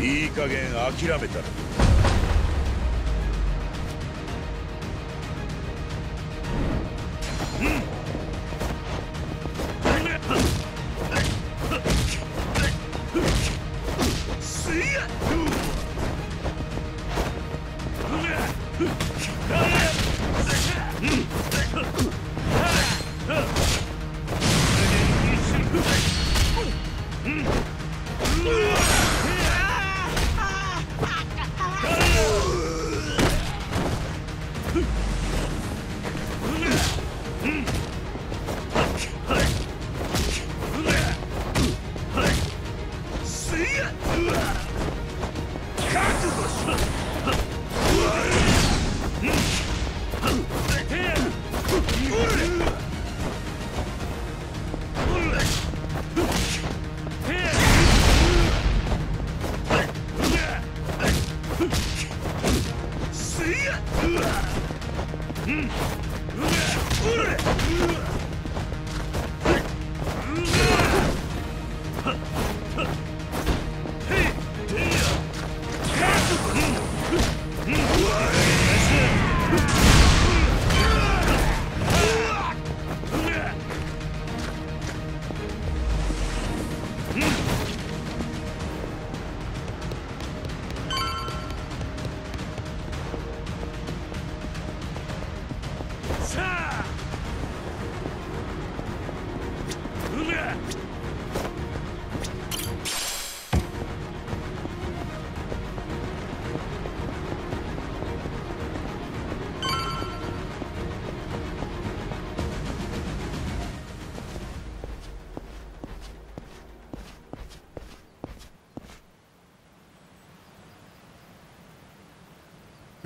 いい加減諦めたら。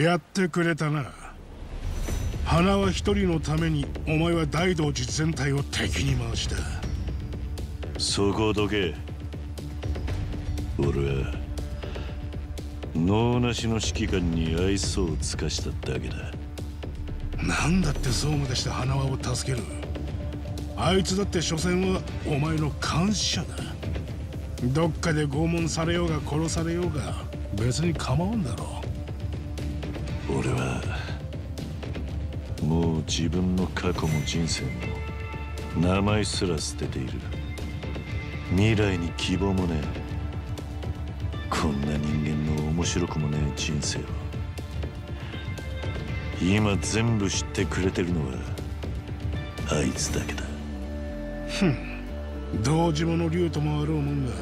やってくれたな。花は一人のためにお前は大道寺全体を敵に回した。そこどけ。俺は脳なしの指揮官に愛想を尽かしただけだ。なんだってそうまでして花輪を助ける。あいつだって所詮はお前の監視者だ。どっかで拷問されようが殺されようが別に構わんだろ。う俺はもう自分の過去も人生も名前すら捨てている。未来に希望もねえ。こんな人間の面白くもねえ人生を。今全部知ってくれてるのはあいつだけだ。ふん。同時者竜ともあろうもんが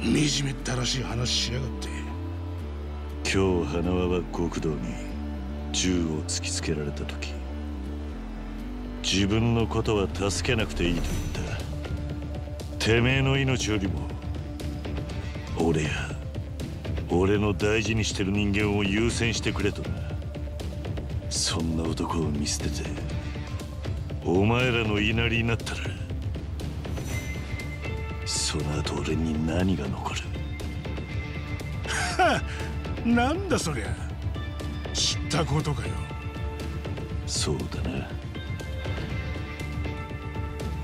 惨めったらしい話しやがって。今日花輪は極道に銃を突きつけられた時自分のことは助けなくていいと言った。てめえの命よりも俺や俺の大事にしてる人間を優先してくれとな。そんな男を見捨ててお前らの言いなりになったらその後俺に何が残る？は なんだそりゃ。ったことかよ。そうだな。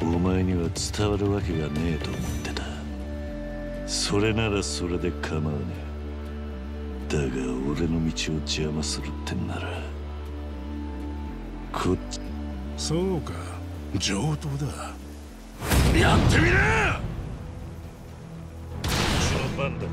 お前には伝わるわけがねえと思ってた。それならそれで構わね。えだが俺の道を邪魔するってんならこっち。そうか。上等だ。やってみなその番だ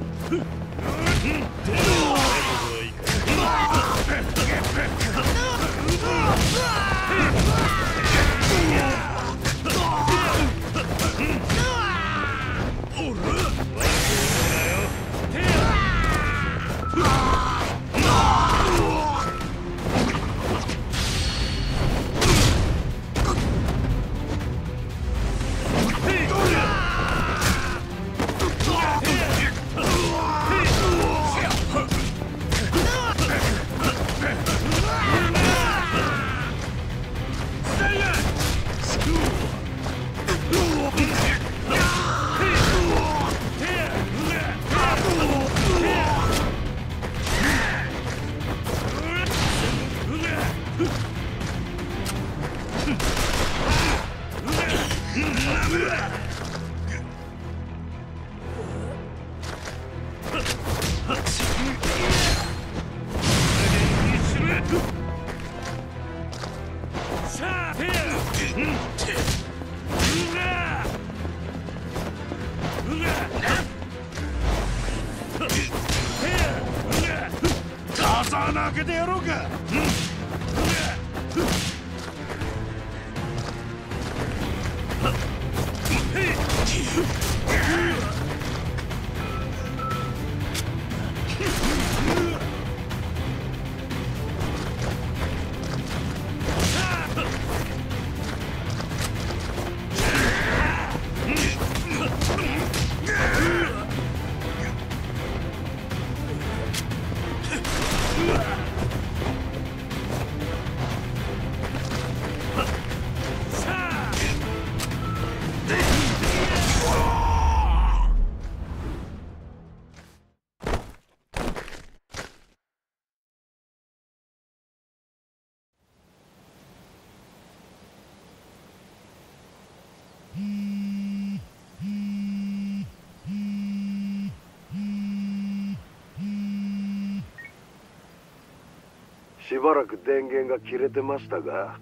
しばらく電源が切れてましたが。あ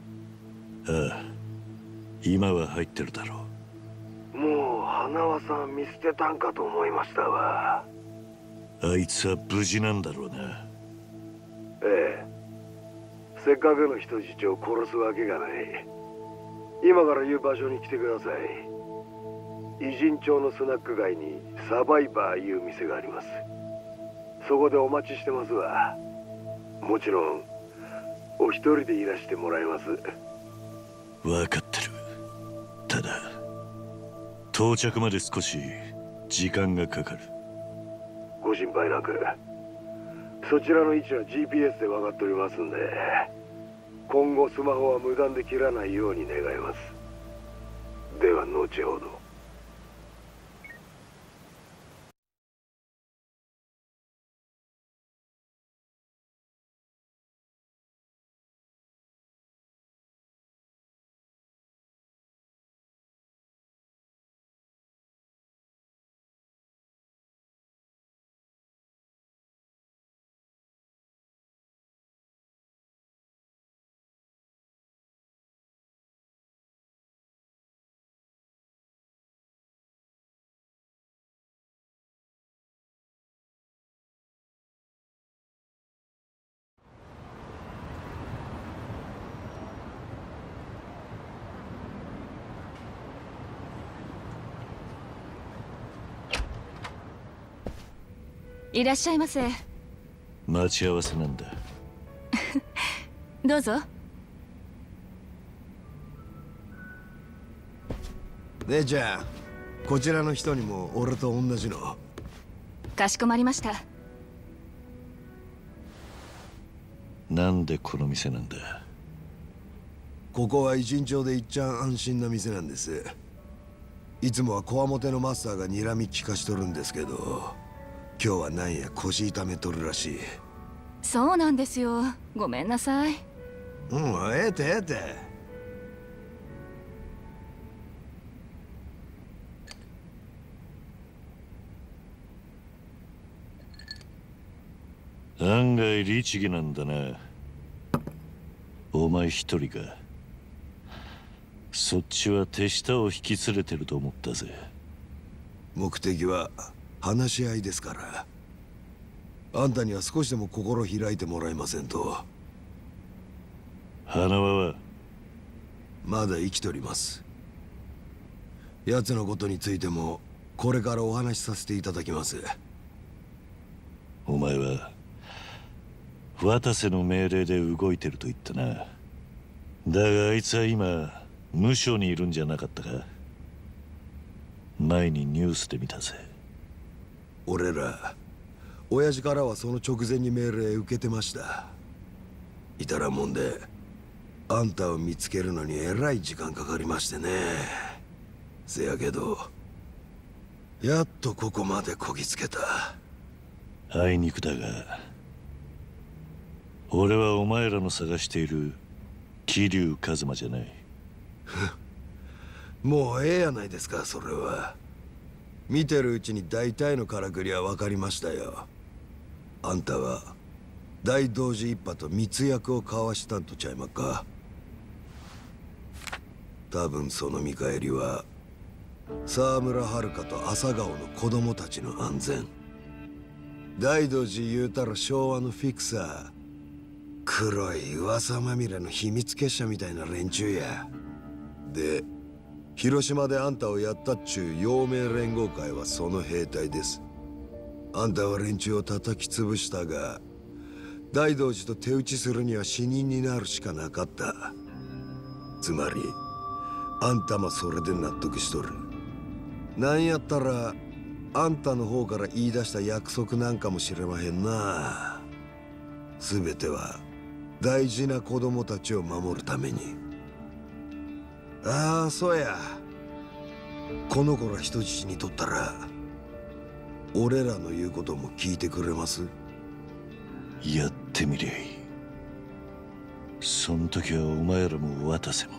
あ今は入ってるだろう。もう花輪さん見捨てたんかと思いましたわ。あいつは無事なんだろうな。ええ。せっかくの人質を殺すわけがない。今から言う場所に来てください。偉人町のスナック街にサバイバーいう店があります。そこでお待ちしてますわ。もちろんお一人でいらしてもらいます？分かってる。ただ到着まで少し時間がかかる。ご心配なく。そちらの位置は GPS で分かっておりますんで今後スマホは無断で切らないように願います。では後ほどいらっしゃいませ。待ち合わせなんだ。どうぞ。姉ちゃんこちらの人にも俺と同じの。かしこまりました。なんでこの店なんだ？ここは偉人町でいっちゃん安心な店なんですいつもはこわもてのマスターが睨み聞かしとるんですけど今日はなんや腰痛めとるらしい。そうなんですよ。ごめんなさい。うんええてええて。案外律儀なんだな。お前一人か。そっちは手下を引き連れてると思ったぜ。目的は話し合いですから。あんたには少しでも心開いてもらえませんと。花輪は？まだ生きとります。奴のことについてもこれからお話しさせていただきます。お前は渡瀬の命令で動いてると言ったな。だがあいつは今無所にいるんじゃなかったか？前にニュースで見たぜ俺ら親父からはその直前に命令受けてました。いたらもんであんたを見つけるのにえらい時間かかりましてね。せやけどやっとここまでこぎつけた。あいにくだが俺はお前らの探している桐生一馬じゃない。もうええやないですかそれは見てるうちに大体のからくりは分かりましたよ。あんたは大同時一派と密約を交わしたんとちゃいまっか。多分その見返りは沢村遥と朝顔の子供たちの安全。大道寺言うたら昭和のフィクサー。黒い噂まみれの秘密結社みたいな連中や。で広島であんたをやったっちゅう陽明連合会はその兵隊です。あんたは連中を叩き潰したが大道寺と手打ちするには死人になるしかなかった。つまりあんたもそれで納得しとる。なんやったらあんたの方から言い出した約束なんかもしれまへんな。全ては大事な子供たちを守るために。ああそうや。この子ら人質にとったら俺らの言うことも聞いてくれます？やってみりゃいい。そん時はお前らも渡せも。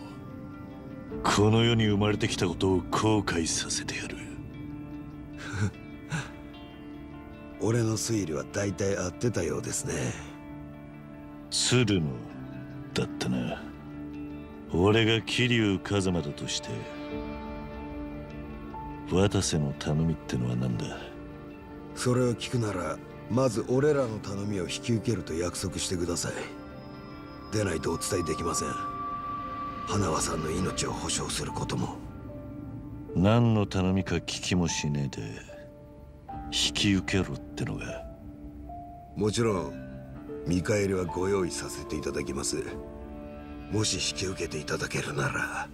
この世に生まれてきたことを後悔させてやる。俺の推理は大体合ってたようですね。鶴野だったな俺が桐生一馬だとして渡瀬の頼みってのは何だ？それを聞くならまず俺らの頼みを引き受けると約束してください。でないとお伝えできません。花輪さんの命を保証することも。何の頼みか聞きもしねえで引き受けろってのが。もちろん見返りはご用意させていただきますもし引き受けていただけるなら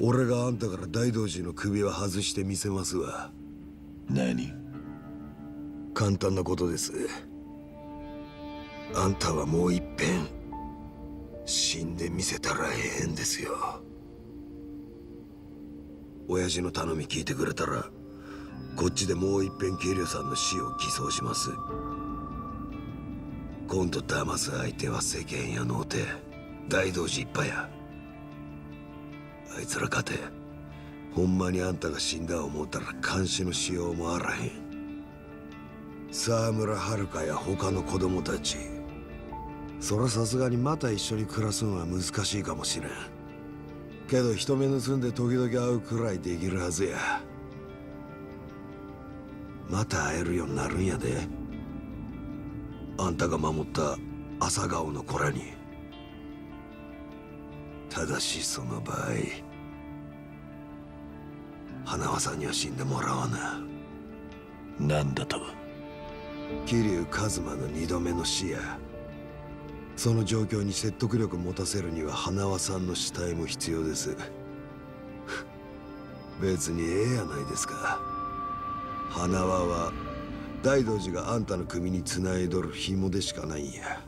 俺があんたから大道寺の首を外してみせますわ。何？簡単なことです。あんたはもう一遍死んでみせたらええんですよ。親父の頼み聞いてくれたらこっちでもう一遍桐生さんの死を偽装します。今度騙す相手は世間やのうて大道寺いっぱいや。あいつらかて。ほんまにあんたが死んだ思ったら監視のしようもあらへん。沢村遥や他の子供たち。そらさすがにまた一緒に暮らすのは難しいかもしれん。けど人目盗んで時々会うくらいできるはずや。また会えるようになるんやで。あんたが守った朝顔の子らに。ただしその場合花輪さんには死んでもらわな何だと？桐生一馬の二度目の死やその状況に説得力持たせるには花輪さんの死体も必要です。別にええやないですか。花輪は大道寺があんたの首につないどる紐でしかないんや。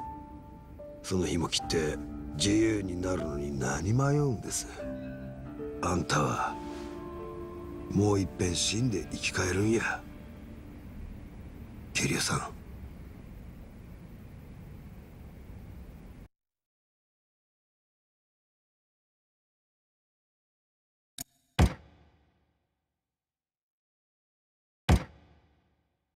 その紐切って自由になるのに何迷うんです。あんたはもう一遍死んで生き返るんや。桐生さん。